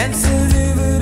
sensitive